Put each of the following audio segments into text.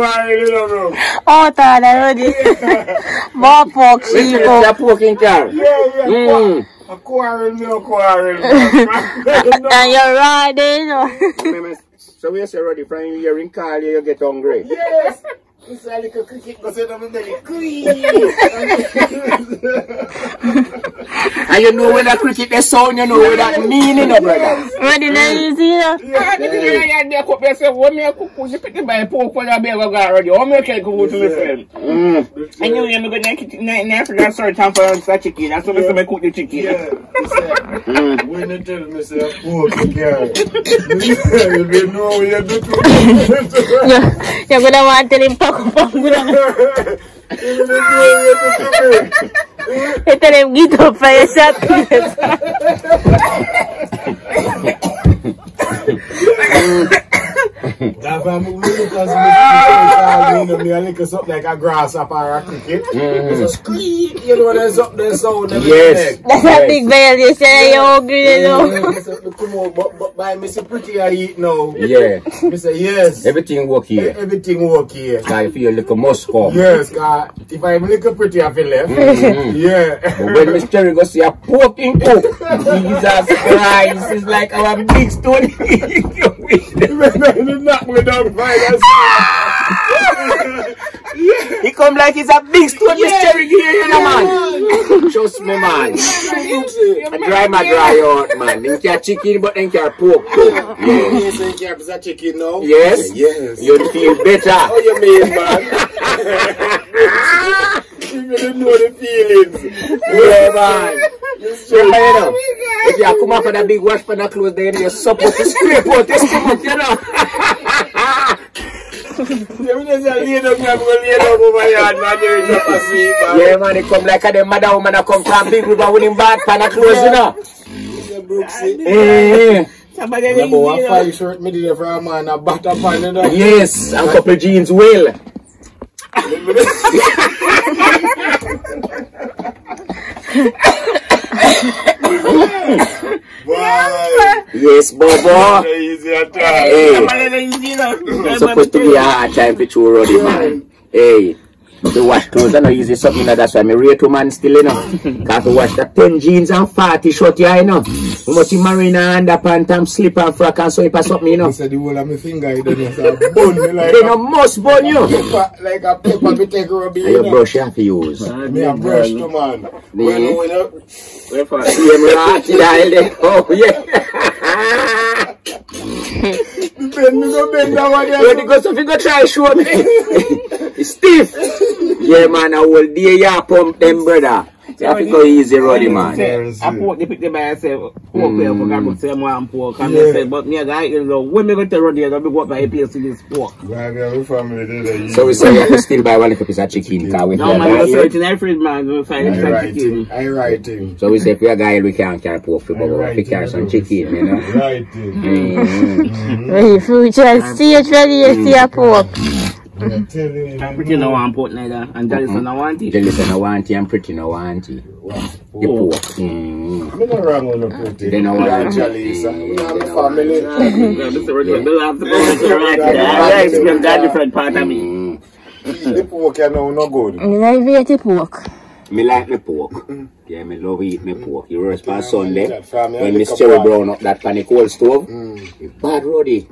mo gonna quarrel, you know, bro. Oh, tada, Ruddy. More pork, Listen, sheep. a pork in car. Yeah, yeah, Mm. A quarrel. And you're right, you know. Remember, So we say, Ruddy, from you hearing call you, get hungry. Yes. It's a little cricket go sit on my belly. Clean. And you know when that cricket they sound, you know what that mean, you know, brother. Ruddy, now you see, you know. Ah, the thing is, I dey cook yourself. When me cook, you pick it by pork for that baby go already. How me can cook to me friend? Mm. And you hear me go down kitchen in Africa search time for a chicken. That's what me say me cook the chicken. Yeah. He said, When you tell me say a pork, you can't. You know what you do to me. You're, you're gonna want to tell him pack up and go down. You know what you do to me. You tell him up for your shot. That's why I'm really because me you know, me a little something like a grasshopper or a cricket. It's a scream, you know, there's up there sound. Yes. everything. That's a big violation. You say you're hungry, you know. Yeah, me say, "Look, Come on, but, but by me say pretty I eat now. Yeah. Me say yes. Everything work here. Everything work here. Cause if you look a Moscow. Yes, cause if I'm little pretty I feel left. Mm-hmm. Yeah. But when Mr. Cherry go see a pork in cook, Jesus Christ, it's like our big stone. You knock me down by he come like he's a big stone, Mr. Cherry here, you know, man. Trust me, man. I dry my dry out, man. Them care chicken, but them care pork too. Yeah. You can't a chicken now? Yes? Yes. You feel better. How you mean, man? you didn't know the feelings. Yeah, man. Remember, you know, if you come up for that big wash for the clothes, then you support to scrape out your stomach, you know. Yeah, man, they come like a them mother woman that come from big river him bad pan of clothes, you know. Say, Brooksy. Eh, Remember one five shirt me did for a man, a butter pan, you know? yes, and couple jeans will. Yes, Bobo. Easy at all. Hey, supposed to be a hard time chew Ruddy, man. Hey, to wash clothes, I know easy something like that's why me rate to man still, you know. Cause to wash the 10 jeans and 40 short, yeah, you know. How much you marine and underpants and slip and frock and so for something, you know. I said the whole of my finger, you don't know, so I me like They a no must burn you. pepper, like a pepper, me take rub And you your know. brush you have to use. Me a brush to man. When you, when you, See him right style there. Oh, yeah. bend me go bend that one When there. you go, so if you go try show me. It's stiff. Yeah, man, I will dear ya pump them, brother. You have to go easy, Ruddy, man. I pork the pick the by myself. Pork there, Mm. pork I go say one pork. And Yeah. they say, but me a guy is uh, when me go to road there, I go go by a place to this pork. Well, yeah, we family did it. So we say we have to still buy one little piece of chicken. Cause we Now man, have go that search here. in every fridge man, go find I extra write chicken. him. I write him. So we say if we are guy, we can't carry pork for, but we have to Right, carry yeah, some yeah. chicken, you know. Write him. Mm. When future stage ready, you see a pork. I'm. I'm pretty no one pork neither. And that is Mm-hmm. no want it. Jelly say no want it and pretty no want it. The pork. Mm. I'm not wrong with no pretty. They know what I'm Jalisa. saying. We have They a know what I'm family. Mr. Ruddy, Bill have to go to the right there. I explain that different part of me. Mm. The pork you know no good. You like to eat pork. Me like me pork. Yeah, me love eat me pork. You roast on Sunday. When Miss Cherry brown up that pan the cold stove. It's bad Ruddy.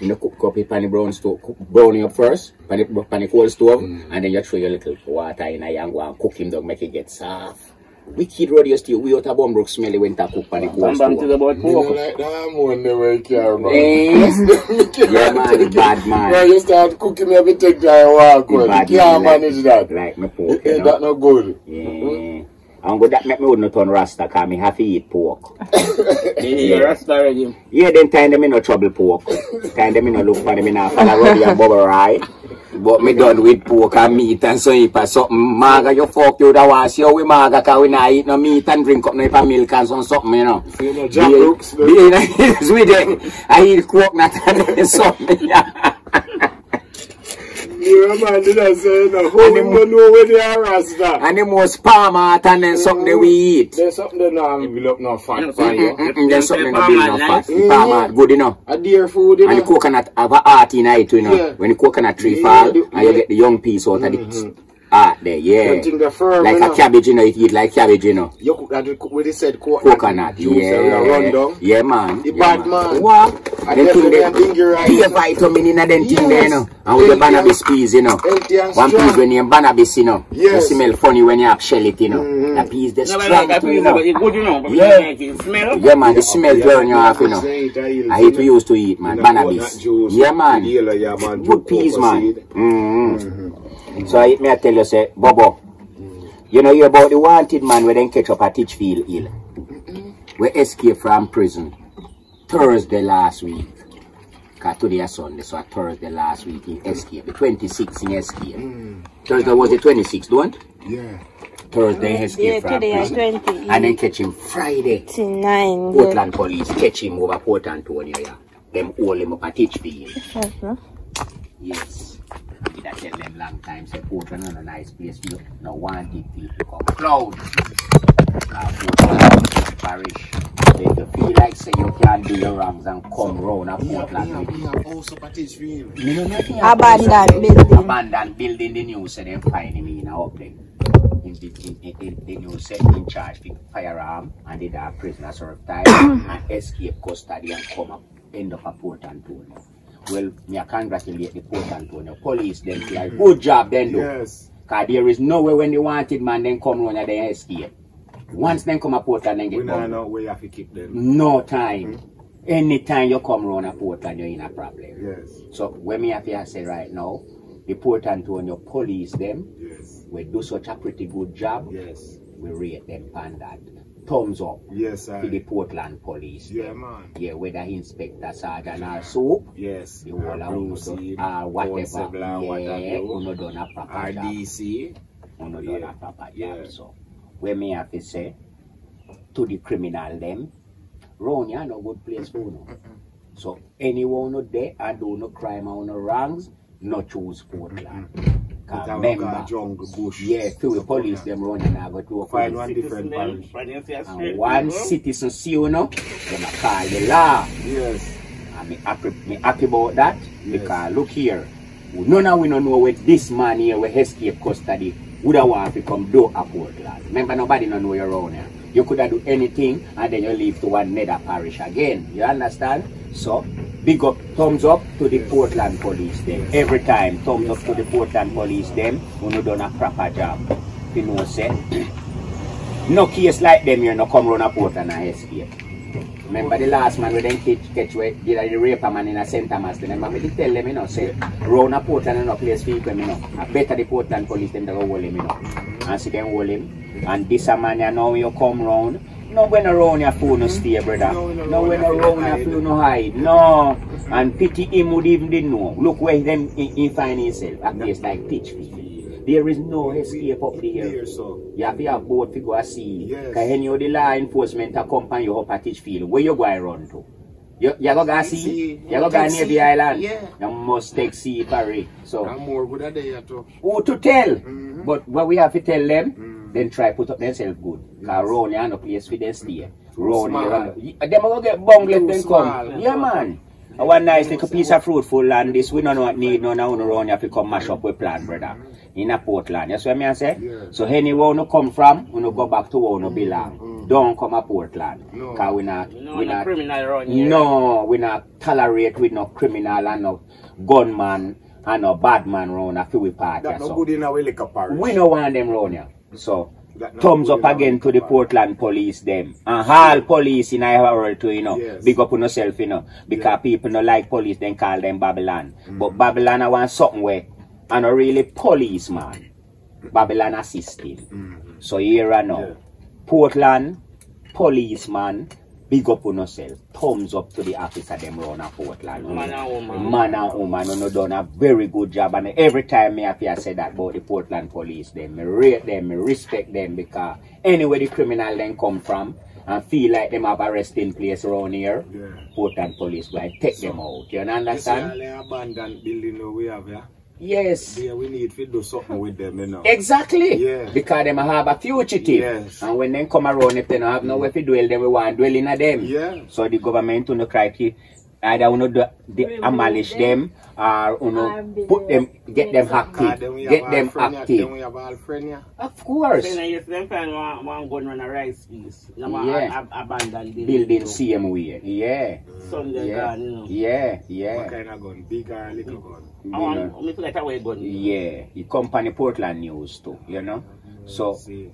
You know cook up the pan the brown stove, cook brownie up first, pan the, pan cold stove, and then you throw your little water in a go and cook him down, make it get soft. Wicked Ruddy used to we out of Bumbrook smelly when to cook pan the cold Come back to the stove. about You pork. like that one the way you care man. Eh? yeah man, bad When man. you start cooking everything that you walk The with, you can't man manage that. Like me pork, Eh, you That know. no good. Yeah. And go that make me would not turn rasta cause me have to eat pork. Yeah, that's already. Yeah, then time them in no trouble pork. Time them in no look for them in a follow Ruddy and bubble right. But me done with pork and meat and so if something. Maga, you fuck you the was you we maga because we not eat no meat and drink up no if milk and some something, you know. See, you know, Jack Brooks. Be, be, be, be, be, be, be, be, be, be, be, be, And the most palm out and then something that we eat. There's something that now build up no fat mm-hmm. Yeah, for you. Mm-mm, mm-hmm. mm-hmm. there's something that Palm build out no nice. fat. Palm out good, you know. A deer food, you And the coconut have a heart in it, you know. Yeah. When the coconut tree Yeah, fall, the- and you get the young piece out of the heart there, yeah. Something the firm, Like you a know. cabbage, you know, it eat like cabbage, you know. You cook that with- with the said coconut. Coconut, juice and run yeah. down. Yeah, man. The yeah, bad man. What? I Them thing definitely there, think you're right. pure vitamin in a them thing there, you know. And with the Healthy and- Banabis peas, you know. One strong. piece when you Banabis, you know. Yes. You smell funny when you have shell it, you know. Mhm. That piece, the No, but like, strength, you know. it's good, you know. but Yeah. it make it smell. Yeah, man, the smell Yeah, turn you yeah, off, you know. I eat I it, hate to know. used to eat, man. You know, Banabis. Yeah, man. yellow, yeah, man. Good peas, man. Mm-hmm. So I, me I tell you, say, Bobo, you know you're about the wanted man where then catch up at Titchfield Hill. We escaped from prison Thursday last week. Cause today is Sunday, so Thursday last week he escaped. The 26th in he escaped. Mm. Thursday was the 26th, don't? Yeah. Thursday he escaped Yeah, from today I prison. 20. And then catch him Friday. 29. Portland police catch him over Port Antonio, yeah. Them hold him up at Titchfield. Yeah. Yes. Did I tell them long time, say Portland is a nice place for you. No wanted people come cloud. Now Portland parish. They you feel like say you can't do your wrongs and come round a We have, we Portland with we have also. Abandoned building. Abandoned building the news say them find me in a up there. In the, in, in, in, the news say in charge with firearm and did a prisoner serve time and escape custody and come up end up a Port Antonio. Well, me I congratulate the Port Antonio police them for a good mm-hmm. job then do. Yes. Cause there is no way when the wanted man then come round and they escape. Once them come a Portland then We get don't done. know where you have to keep them. No time. Mm-hmm. Anytime you come round a Portland you're in a problem. Yes. So when me have to say right now, the Port Antonio police them, Yes. we do such a pretty good job, Yes. we rate them on that. Thumbs up Yes, to the Portland police. Yeah, man. Yeah, whether Inspector Sergeant or so, Yes. the whole of Brown uh, uno seed, do- or whatever. constable and what have Yeah, uno done a proper job. RDC. Uno done Yeah. a proper job. Yeah. So when me have to say to the criminal them, here no good place for uno. So anyone no there and do no crime or no wrongs, no choose Portland. But Cause I remember, jungle bush. yeah, two the police them running and I go to a Find place. one different parish. And one citizen see you know, them a call the law. Yes. And me happy, me happy about that Yes. because look here, none of we don't know where this man here will escape custody would have want to come do a Portland. Remember nobody don't know you're around here. You could have do anything and then you leave to one nether parish again. You understand? So big up, thumbs up to the Portland police them. Every time, thumbs up to the Portland police them who no done a proper job. You know say no case like them you no come run a Portland and escape. Remember the last man we then catch, catch where did a rape a man in a St. Thomas. Remember me tell them, you know, say, round a Portland and no place for them, you know. I better the Portland police them to go hold him, you know. And see them hold him. And this a man you know you come round. No when around your phone no stay, brother. No, no, No when around your phone no hide. No. And pity him would even didn't know. Look where them he, he find himself. A place like Titchfield. There is no escape up there. Here, so. You have to have boat to go and see. Yes. Because any of the law enforcement accompany you up at Titchfield, where you going run to? You, you go go see? See. You go go Navy sea. Island? Yeah. You must take sea parry. So, I'm more good at that too. who to tell? Mhm. But what we have to tell them, Mm. Then try put up themselves good. Because round here no place for them stay. Round small. here, run- them will get bung let Too them small. come. Yeah man. A one nice little piece of fruitful land, this we don't know what need none of around here to come mash up with plant, brother. In a Portland. You see what me I say? Yeah. So anywhere you come from, you go back to where you mm-hmm. belong. Don't come a Portland. No. Cause we not No, we no not criminal around here. no, we not tolerate with no criminal and no gunman and no bad man round a few party. That no good in our liquor parish. We no want them round here. So thumbs up again to the. Portland police them. And all police in our world too, you know. Yes. Big up on yourself, you know. Because Yeah. people no like police, then call them Babylon. But Babylon I want something where and a really police man. Babylon assisting. Mhm. So here I know. Yeah. Portland, policeman, big up on yourself. Thumbs up to the officer them round a Portland. Man and woman. Man and woman who no done a very good job and every time me have to say that about the Portland police them, me rate them, me respect them because anywhere the criminal then come from and feel like them have a resting place around here, Yeah. Portland police will take them out. You You see all understand? abandoned building we have here? Yes. Yeah, we need to do something with them, you know. Exactly. Yeah. Because them have a fugitive. Yes. And when they come around, if they don't have nowhere to dwell, then we want to dwell in a them. Yeah. So the government will cry ki either uno do, the, abolish them or uno put them, get them Ah, active, then we have get them active. Then we have all friend, yeah. Of course. Then I used to them find one, one gun on a rice piece. Yeah. ab- abandoned building. Building same way. Yeah. Sunday Yeah. gone, you know. Yeah. What Yeah. kind of gun? Big or little gun? I want me to let away gun. Yeah. The company Portland News too, you know. So See.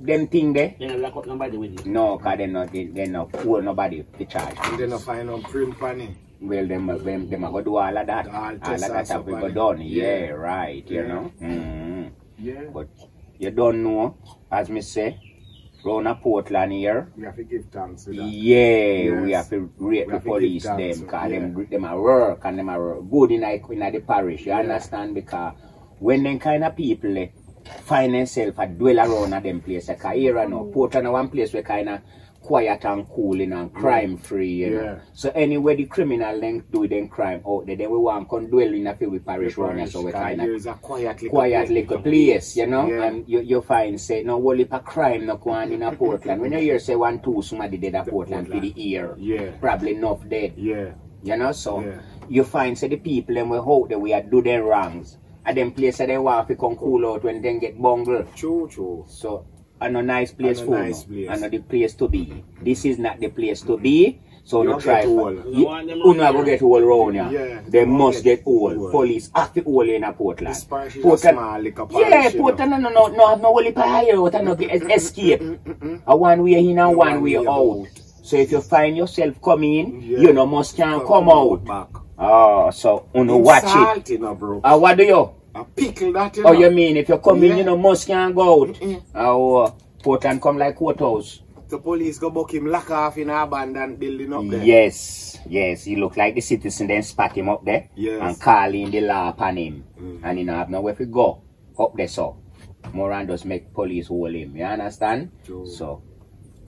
Them thing there. Then I lock up nobody with it. No, cause they not they, they not hold nobody to charge. And then I find out print panny. Well, them, them, them are go do all of that. All All of test that have we like done. that. Yeah, Yeah. right, you know. mm Yeah. But you don't know, as me say, round a Portland here, We have to give thanks to that. yeah, we have to rate We the have to police give thanks, them, cause yeah. them, them are work and them are good in the, in the parish, you understand? Because when them kind of people eh, find themselves a dwell around at them place, eh, like here and now, mm. Portland is one place where kind of quiet and cool and, and crime free, you know. Yeah. So anyway, the criminal then do them crime out there, then we want to dwell in a few with parish around here, so we kind of There is a quiet little quiet place. little place, you know, Yeah. and you, you find say no whole heap of crime no go on in a Portland. when you hear say one two somebody dead at Portland for the year, Yeah. probably enough dead. Yeah. You know, so Yeah. you find say the people and we hope that we are do their wrongs. And them place they want to come cool out when they get bungle. True, true. So and a nice place And a for nice you. place. And the place to be. This is not the place to be. So You no don't try. get old. You, You want around go get old round here. Yeah, They you must get get old. old. Police have to old in a Portland. This parish is a Portland- small little yeah, parish, you Portland know. no no no have no only higher out and no escape. Mm, mm, mm, a one way in and one way out. So if you find yourself coming, Yeah. you know must can come out. back. Oh, so uno watch it. Salt, you know, bro. Uh, what do you? A pickle that, you Oh, know. you mean if you come in, Yeah. you know must can go out. Mm-mm. Oh, uh, Portland come like courthouse. The police go book him lock off in a abandoned building up there. Yes, yes. He look like the citizen then spot him up there Yes. and call in the law upon him. Mhm. And he not have nowhere to go. Up there so. Moran just make police hold him. You understand? True. So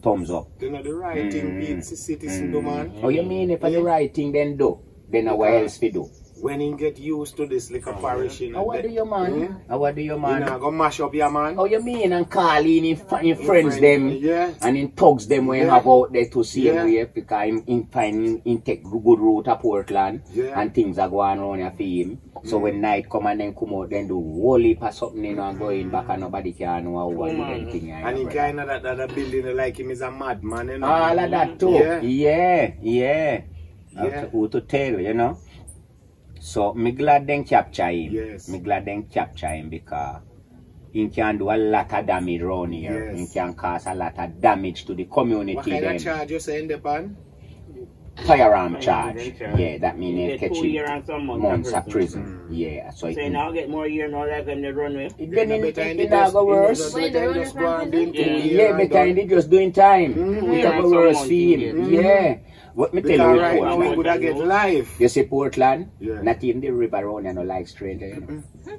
thumbs up. You know the right thing Mm. beats the citizen do, man. Oh you mean if I the right thing then do? Then now what else we do? When he get used to this little oh, parish, you know. Oh what do you man? Yeah. Oh what do you You know, go mash up your man. Oh you mean and call in his, fr- his friends friend, them yeah. and in talks them when Yeah. have out there to see Yeah. him where because him in find him in take good route to Portland Yeah. and things are going on here for him. So when night come and then come out then do whole heap of something you know and go in back and nobody can know how what do man. them And he brother. kind of that, that, that building like him is a madman, you know. All of that too. Yeah. Yeah, yeah. How Yeah. to- Who to tell, you know? So me glad them capture him. Yes. Me glad them capture him because he can do a lot of damage around here. Yes. He can cause a lot of damage to the community. What kind them. of charge you saying the pan? Firearm Firearm charge. charge. Yeah, that means You they catch two year and some months, months of of prison. prison. Yeah, so it Say now get more year now like when they run away. it then in, better it, the it not go worse. just they run go from and prison? do two Yeah. year Yeah, and better in the just doing time. Mhm. It Yeah, go worse months for him. Yeah. What me tell you, right now we could get life. You see Portland? Yeah. Not in the river around you know like stranger, you know.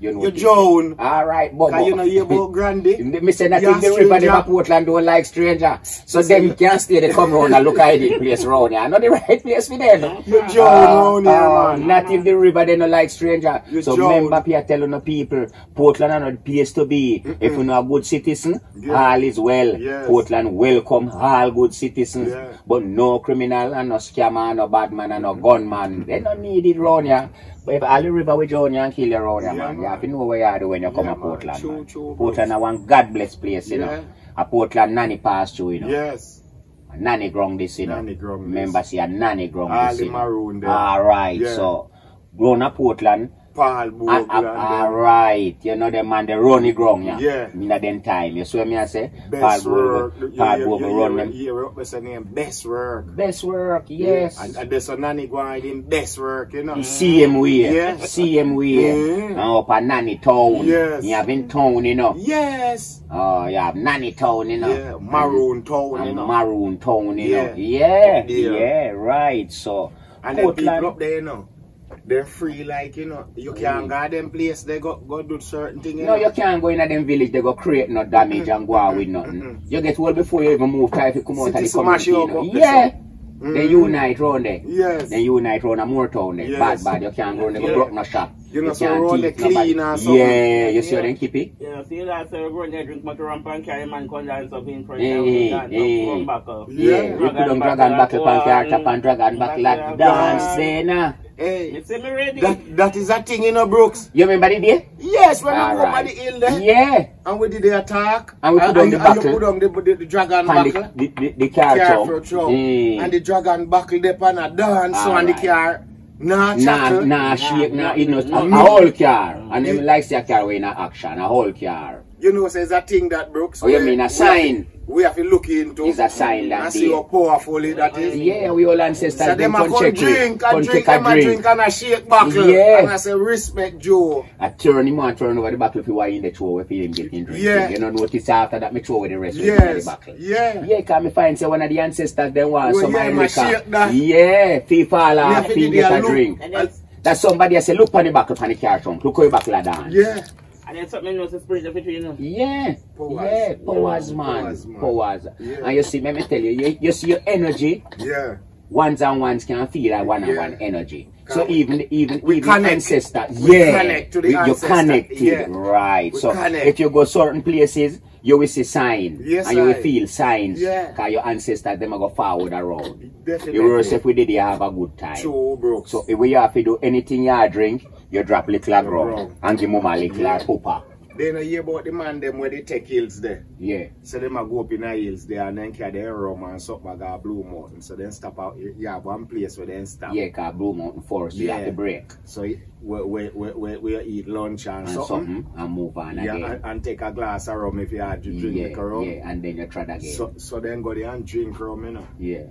You know You this. Joan. All right, Bobo. Cause you know you about Grandy. Me say that You're in the river, them Portland don't like stranger. So them can't stay, they come round and look at the place round here. Not the right place for them. You Joan Ah, round here, ah, man. not in the river, they no like stranger. You so Joan. remember, Pierre telling the people, Portland are not the place to be. If you know a good citizen, Yeah. all is well. Yes. Portland welcome all good citizens. Yeah. But no criminal and no scammer, no bad man and no gunman. They don't need it round here. But if all the river with you and kill you around Yeah, man, you man. have to know where you are when you come Yeah, to. Portland. True, man. true, Portland is one God bless place, you Yeah. know. A Portland nanny pass through, you know. Yes. Nanny ground this, you know. Nanny ground. Remember, see a nanny ground All this, the maroon there. All right, Yeah. so grown up Portland. And, Bogle and, all right, you know them man, they run the ground, yeah. Yeah. In a them time, you see what me I say? Best Paul work. You- Paul you- you- run them. you- What's the name? Best work. Best work, yes. And, and there's a nanny going in best work, you know. Same way, Yes. same way. Yeah. And up a nanny town. Yes. You have in town, you know. Yes. Oh, you have nanny town, you know. Yeah. Maroon town, you know. maroon town, you know. Yeah. Yeah, Yeah. yeah, right. So, And then people up there, you know, they're free, like, you know, you can't mm. go to them place, they go, go do certain things, you no, know. you can't go in a them village, they go create no damage and go out mm-hmm. with nothing. Mm-hmm. You get well before you even move, try to come out of the smash community, you you know. up there, Yeah, They mm-hmm. unite round there. Yes. Then unite round a Moore Town there. Yes. Bad, bad. You can't go in there, Yeah. go broke no shop. You know, so round thief clean nobody. or something. Yeah, you see how Yeah. them keep it? You know, see that, so you go in there, drink much rum and carry man come dance up in front of the dance eh. up, come back up. Yeah. Yeah, you put on dragon buckle pan car top and dragon buckle like dance there now. Hey, You see me ready? that, that is a thing, you know, Brooks. You remember the day? Yes, when we go Alright. over the hill there, Yeah. and we did the attack, And we put on and, the and buckle. you put on the, the, the dragon Pan buckle. the, the, the, the car car for top. throw. Eh. And the dragon buckle they pan a dance so and the Alright. car nah Nah, chuckle. nah, shake, nah, it no, a, No. a whole car. And them likes your car in a action, a whole car. You know, says a thing that Brooks. Oh, you we- mean a sign? We have to look into. It's a sign that And see day. how powerful it that is. Yeah, we all ancestors, So them them a come come check drink, it. and drink, check a them a drink. drink and a shake buckle. Yeah. And I say, respect Joe. I turn him on, turn over the buckle if you want in the throw if him getting drink. Yeah. You know, notice after that, me throw with the rest of the Yes. buckle. Yeah. Yeah, can me find say one of the ancestors them want Well, some yeah, yeah, ma shake that. Yeah, fee fall Me off, have to get a a drink. And then, That somebody say, look on the buckle on the car trunk, look how your buckle a dance. Yeah. And then something else is spirit of it, you know. Yeah, Powers. yeah, powers, Yeah, man, powers, man. powers. Yeah. And you see, let me tell you, you, you see your energy, Yeah. ones and ones can feel like one and one energy. So Can- even even We even connect. ancestors, We yeah, connect to the we- you ancestor, connected, yeah. right? We so connect. if you go certain places, you will see sign, Yes, and you will I- feel signs, Yeah. cause your ancestors them a go forward around. Definitely. You will if we did, you have a good time. True, Brooks. So if we have to do anything you drink, you drop little Grub. grub and give mama little Yeah. pooper. They know hear about the man them where they take hills there. Yeah. So them a go up in the hills there and then carry their rum and something like a blue mountain. So then stop out. Have one place where then stop. Yeah, cause Blue Mountain Forest, you have Yeah. to break So we, we, we, we, we eat lunch and, and something. something and move on Yeah, again. and, and take a glass of rum if you had to drink yeah, the rum. yeah, and then you try again. So, so then go there and drink rum, you know. yeah.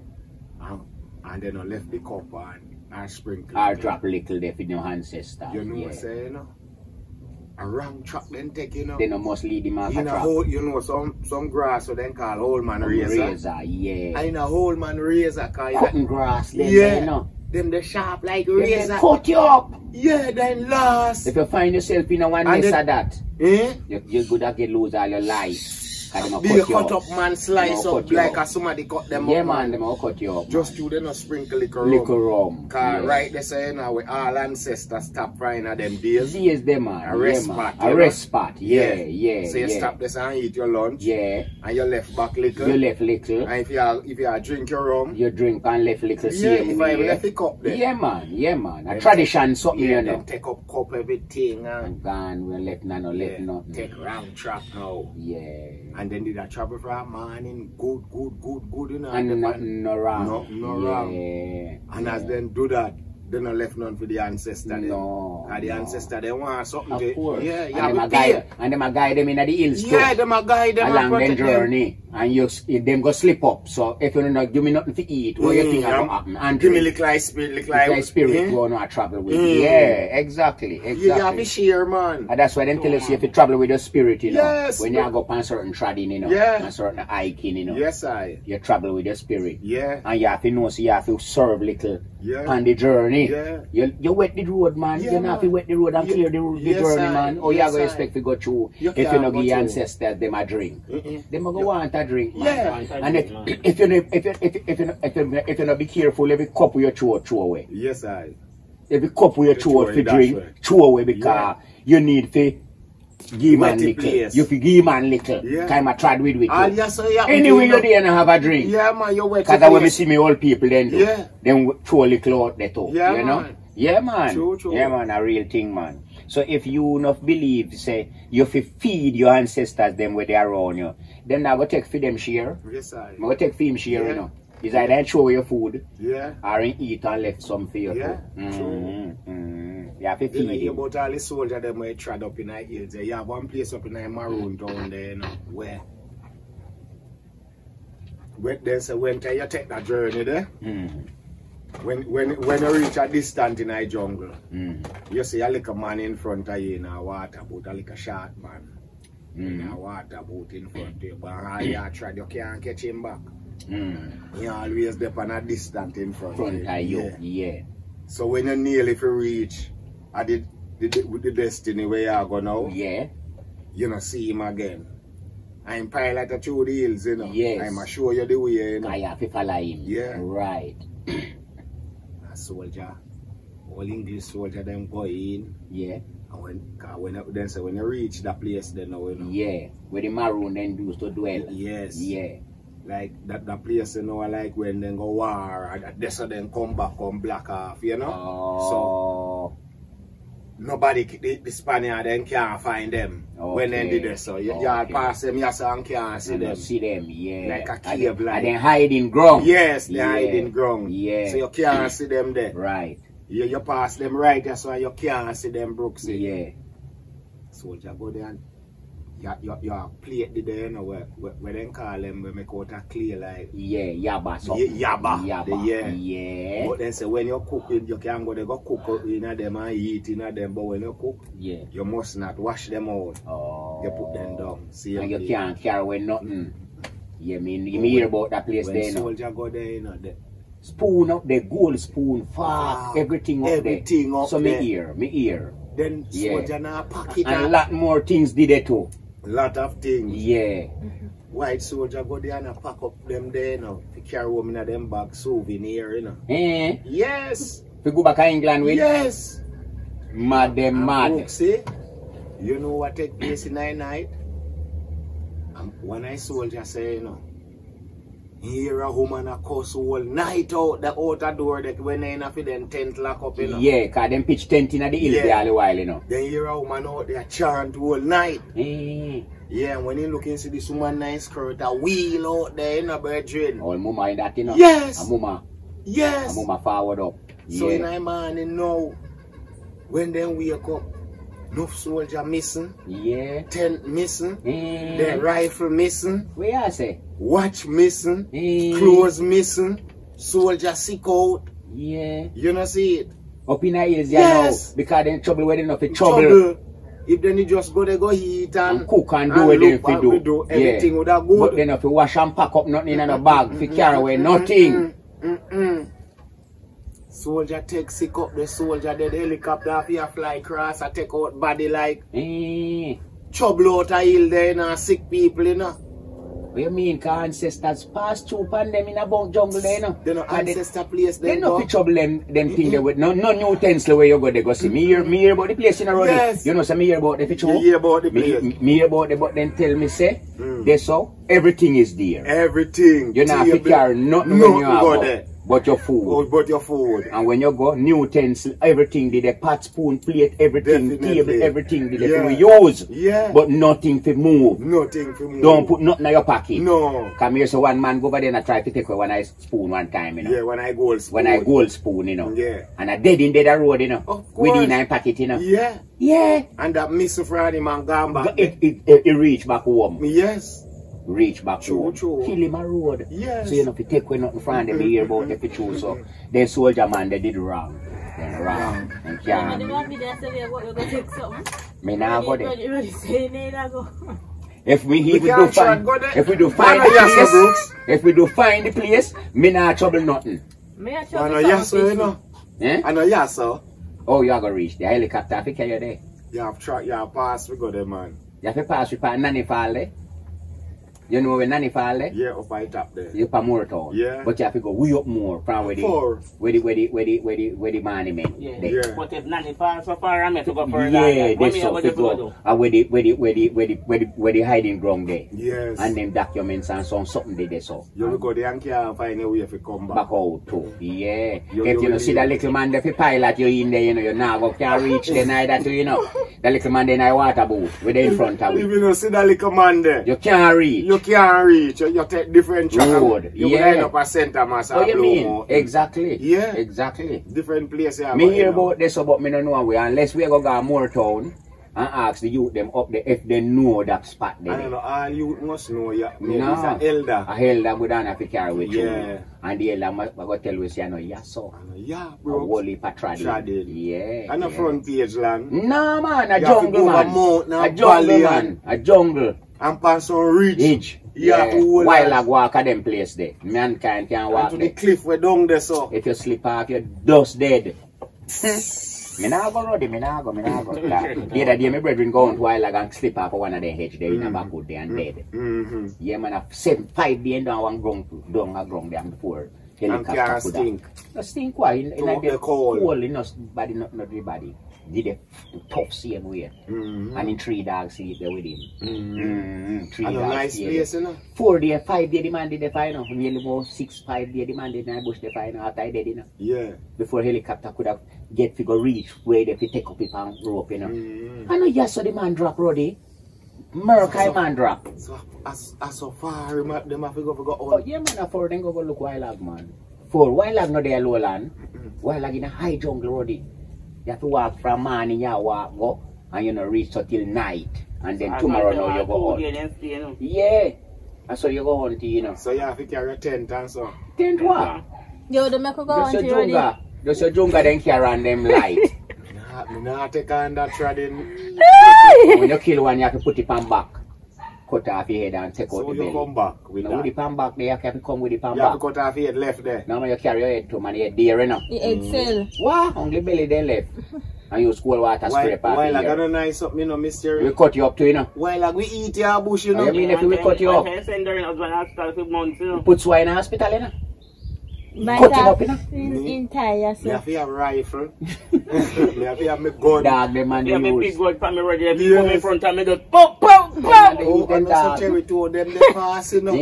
And, and then I left the cup and, and sprinkle. Or drop a little there for your ancestors. You know yeah. what I'm saying, you know? A wrong truck then take, you know. Then you must lead him off in a a you know, some some grass, so then call old man razor. razor, yeah. And in a whole man razor, you Cutting grass, then, Yeah. you know. them the sharp like Then they razor. cut you up. Yeah, then last. If you find yourself in a one mess of that, Eh? you, you're good at get lose all your life. Cause them a Be cut cut up. man slice up like up. a somebody cut them Yeah, up. Yeah, man, them a cut you up. Just you, to them sprinkle liquor rum. Little rum. Cause yeah. right they say now we all ancestors stop frying at them days. Yes, them man. A rest yeah, spot, A rest spot. Yeah, yeah, So you yeah. stop this and eat your lunch. Yeah. And you left back liquor. You left liquor. And if you are, if you are drink your rum. You drink and left little Yeah, same if I left the cup there. Yeah, man. Yeah, man. A tradition something, Yeah, you know. take up cup everything and And gone, we left none, no left yeah, nothing. take round trap now. Yeah. And then did I travel for a morning, good, good, good, good, you know. And the nothing no wrong. No- no yeah. wrong. And as then do that, they not left none for the ancestor. No, And the no. ancestor, they want something Of to, course. yeah, you and them a have to guide, and them a guide them in the hills too. Yeah, them a guide them along them protect them. journey, and you them go slip up. So if you don't know, give me nothing to eat, what you Mm, think yeah. about happen? And Give me drink. little spirit, little like, spirit eh? go on travel with. Mm. Yeah, exactly, Yeah, you have to share, man. And that's why them tell us if you travel with your spirit, you know, Yes, when you go up on certain trading, you know, Yeah. and certain hiking, you know, Yes, I. you travel with your spirit. Yeah, And you have to know, so you have to serve little yeah. on the journey. Yeah. You, you wet the road, man. Yeah, you know, have to man. wet the road and Ye- clear the, ro- the yes, journey, man. Or yes, you are going to expect to go through You if you can't know go the ancestors them a drink. Mm-mm. Them a go want a drink, man. Yeah. And if, if you if you if you if you if you if you not be careful, every cup you throw throw away. Yes, I. Every cup you You throw throw for drink, way. throw away because you need to give man little. place. You fi give man little. Yeah. Time I tried with with All you. you say, yeah. Anyway, you there and have a drink. Yeah, man, you wet Cause I when place. see me old people then do. Yeah. Then throw a little out there too. Yeah, you know? Yeah man. True, true. Yeah man, a real thing man. So if you not believe, say, you fi feed your ancestors them where they are around you, then I go take for them share. Yes, I. I go take for him share, Yeah. you know. It's either throw away your food Yeah. or he eat and left some for you Yeah, too. true. Mm, mm. You have to You know, feed hear about all the soldiers them where trad up in the hills. there. You have one place up in the maroon town there, you know, where when they say when can you take that journey there, Mm, when when when you reach a distance in the jungle, mm, you see a little man in front of you in a water boat, a little short man in mm, a water boat in front of you. But how you trad, you can't catch him back. Mm. You always there on a distance in front, Front of of you. Yeah. yeah. So when you nearly if you reach at the, the, the, destiny where you are going now, Yeah. you know see him again. I'm pilot a two deals, you know. Yes. I'm show you the way, you know. I have to follow him. Yeah. Right. A soldier, all English soldier them go in. Yeah. And when, cause when then say when you reach that place, then you know. Yeah. Where the maroon then used to dwell. Yes. Yeah. Like that, that place, you know, like when they go war, and that this then come back, on black off, you know. Oh. Nobody, the, the Spaniard then can't find them when they Okay. did this. So you, you Okay. pass them, you say, and can't see See them. See them. Yeah. Like a And cave, like- And then hiding ground. Yes, they Yeah. hide in ground. Yeah. So you can't see them there. Right. You, you pass them right, that's why you can't see them Brooks. Yeah. Soldier go there and you, you, you plate the there, you know, where, where, where they call them, we make out a clear like, Yeah. Yaba. So. Ye- yaba. Yaba. Yeah. Yeah. but then say when you cook it, you can go there, go cook in them and eat in them, but when you cook, Yeah. you must not wash them out. Oh. You put them down. See And you them can't carry away nothing. Yeah, me, me hear about that place When there now. soldier go there, you know, the, Spoon up there, gold spoon, far, Ah, everything up everything there. up so me there. hear, me hear. then Yeah. soldier now pack it And a lot more things did it too. Lot of things. Yeah. White soldier go there and pack up them there, you know, to carry home in them bag souvenir, you know. Eh? Yes, We go back to England with yes. mad them mad. Brooks, eh, you know what take place in that night? And when I soldier say, you know, hear a woman a cuss all night out the outer door that when they a them tent lock up, you know. Yeah, cause them pitch tent in the hills Yeah. there all the while, you know. Then hear a woman out there chant all night. Eh. Yeah, and when you look into this woman nice skirt, a wheel out there in a brethren. All mama in that, you know. Yes. A mama, a Yes. mama forward up. So in Yeah. the morning now, when them wake up, no soldier missing, Yeah. tent missing, Eh. their rifle missing, Where I say? watch missing, Eh. clothes missing, soldier sick out. Yeah. You know see it? Up in the hills, you Yes. know. Because they trouble with enough trouble. Trouble. If then you just go there go eat and, And cook and do what they fi do. we do everything yeah. would have But good. then if you wash and pack up nothing in a bag, fi carry away nothing. Mm-mm. Soldier take sick up the soldier, then the helicopter fi fly across and take out body like Eh. trouble out a hill there, you know, sick people, you know. What you mean? Cause ancestors pass through pan them in a bunk jungle there, you know. They know 'Cause they- ancestor place They they no go. fi trouble them them thing there with no no new utensil where you go they go see. Me hear me hear about the place in a road. Yes. You know say me hear about the fi You hear about the Me, place. me, me hear about the but then tell me say Mm. they so everything is there. Everything. You not fi table, carry nothing when you have go there. But your food. Oh, but your food. And when you go, new utensil, everything did a pot, spoon, plate, everything, Definitely. table, everything did Yeah. we use. Yeah. But nothing to move. Nothing for me. Don't put nothing in your pocket. No. Come here, so one man go over there and I try to take away one I spoon one time, you know. Yeah, when I go When I gold spoon, you know. Yeah. And I dead in dead a road, you know. Of course. Within nine pocket, you know. Yeah. Yeah. And that Mr. Friday man gone back. It, it, it, it reach back home. Yes. Reach back True, home. true. Kill him a road. Yes. So you know, if you take away nothing from them, you hear about the true. So, mm-hmm. then soldier man, they did wrong. They wrong. Mm-hmm. And Yeah, can't. the one me there say we go, we go take something. Me nah go there. Ready, ready, say me go. If we, if We we do find, if we do find the place, Brooks? if we do find the place, me nah trouble nothing. Me a I try know to yes, sir, you know. Eh? I know yes, sir. Oh, you are gonna reach the helicopter, if you carry you there. You have tried, you have passed, we go there, man. You have to pass with pa Nanny Fall there. You know where Nanny Fall there? Yeah, up high top there. You pa Moore Town. Yeah. But you have to go way up more from where the Four. where the where the where the where the where the monument. Yeah. there. Yeah. But if Nanny far so far, I'm to go further. Yeah, What that's me so to go go. And where the where the where the where the where the where the hiding ground there. Yes. And them documents and some something they there so. you will go there and can't find a way if you come back. back out too. Yeah. You- if you you know see that little man there fi pilot you in there, you know, you now go can't reach the night that you know. The little man there in a water boat with the in front of If you. you don't see that little man there, You can't reach. you can't reach. You, you take different track. Road, You yeah. end up a center mass Oh, you mean? Mountain. Exactly. Yeah. Exactly. Different place. you have Me hear about this, but me don't know where. Unless we go to Moore Town and ask the youth them up there if they know that spot I don't know, ah, all you must know, yeah. No. it's an elder. A that we don't have to carry with you. Yeah. And the elder must go tell you know, yes, so. I know, Yeah, A bro. whole heap of trading. Yeah. And a front page land. No man, a You jungle go man. mountain A jungle valley man. A jungle. And pass on ridge. Ridge. You have to hold Wild on. like walk at them place there. Mankind can And walk to the there. cliff where down there so. If you slip off, you're dust dead. Me nah go roadie, me nah go, me nah go. the other day, my brethren go out while I and slip off of one of the hedge there in a backwood there and dead. Mm-hmm. Yeah, man, I've seven, five days down one ground, down a ground there before And helicopter car could stink. No stink why? In, in Too like the the cold. cold, in us body, not, not the body. Did a tough same way. Mm-hmm. And in three dogs sleep there with him. Mm-hmm. Mm-hmm. Three And a dogs nice place, you know. Four day, five day demanded the final. Nearly about six, five day demanded in the bush the final after I did, you know. Yeah. Before helicopter could have get figure reach where they fi take up it and rope, you know. Mm-hmm. I know yes, so the man drop Ruddy. Murky man drop. So as as so far them have them have to go for go Oh yeah man, four then go go look Wild man. Four Wild no there lowland. Wild in a high jungle Ruddy. You have to walk from morning, you walk go and you know reach till night. And then tomorrow now you go out. Yeah. And so you go hunt, you know. So you have to carry a tent and so. Tent what? Yo, the make go Just on your to ready. junga. Just your junga then carry on them light. Nah, me not take on that treading. when you kill one, you have to put it on back. Cut off your head and take out So you come back with Now with the that. pan back there, you have to come with the pan You have to cut off your head left there. Now when you carry your head to man, your head there, you know. The head mm. cell. What? Only belly then left. And you cool water Why, scrape off while your I got ear. a nice something, you know, We cut you up too, you know. While like we eat your bush, you Oh, know. you mean if we cut you up? Put swine in hospital, you know. Bite Cut him off up, you know. in, in tire, Me so. have to have rifle. me have to have my gun. Dog, them man, they Yeah, me use. big gold family ready. If you come in front of me, just pop, pop, pop. they Oh, eat them and also dog. cherry two them they pass, you know.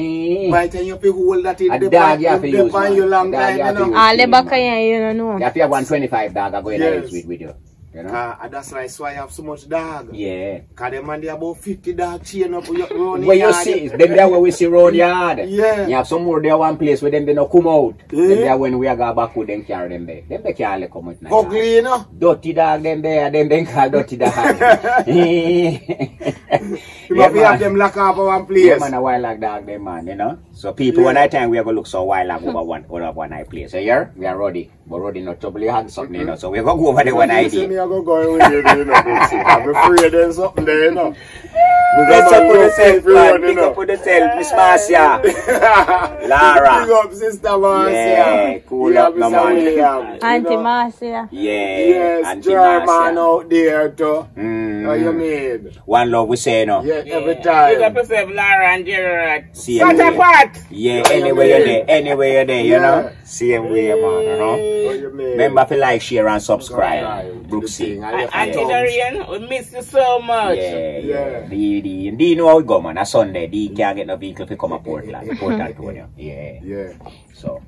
By the time you pick hold that in A the dog you have to use, on man. you long A dog time, you you have to know. use. All the back of you, you don't know. You have to have 125 dog, I go in Yes. with, with you. You know? And that's why why I have so much dog. Yeah. Cause them man they about 50 dog chain up your round Where you yard. see, them there where we see road yard. Yeah. You have some more there one place where them they no come out. Yeah. Them eh? there when we are go back with them carry them there. Them they can't come out now. Ugly, you know. Dirty dog them there, them they call dirty dog. You have to have them lock up one place. Yeah, man, a wild like dog, them man, you know. So people, Yeah. one night time we are gonna look so wild like over one, over one night place. So here we are ready, but ready not trouble you have something, you know. So we are gonna go over the one You see me. I go going with you, you know. I'm afraid there's something there, you know. Let's Because up with I'm the self, free man. one, Pick up with the self, Miss Marcia. Lara. Big up, Sister Marcia. Yeah, cool up, no man. Auntie. Marcia. Yeah, Yes, Auntie German Marcia. out there too. Mm. What you mean? One love we say, no. Yeah, every Big up time. yourself, Lara and Gerard. See What you. a part. Yeah, anyway you're there, anyway you're there, you know. Same way, man, you know. What you mean? Remember to like, share, and subscribe. Subscribe. Brooksy. I left my Auntie thumbs. Dorian, we miss you so much. Yeah, yeah. Yeah. The, the, the, you know how it go, man. A Sunday, the can't get no vehicle to come to Portland, Port Antonio. Yeah. Yeah. So,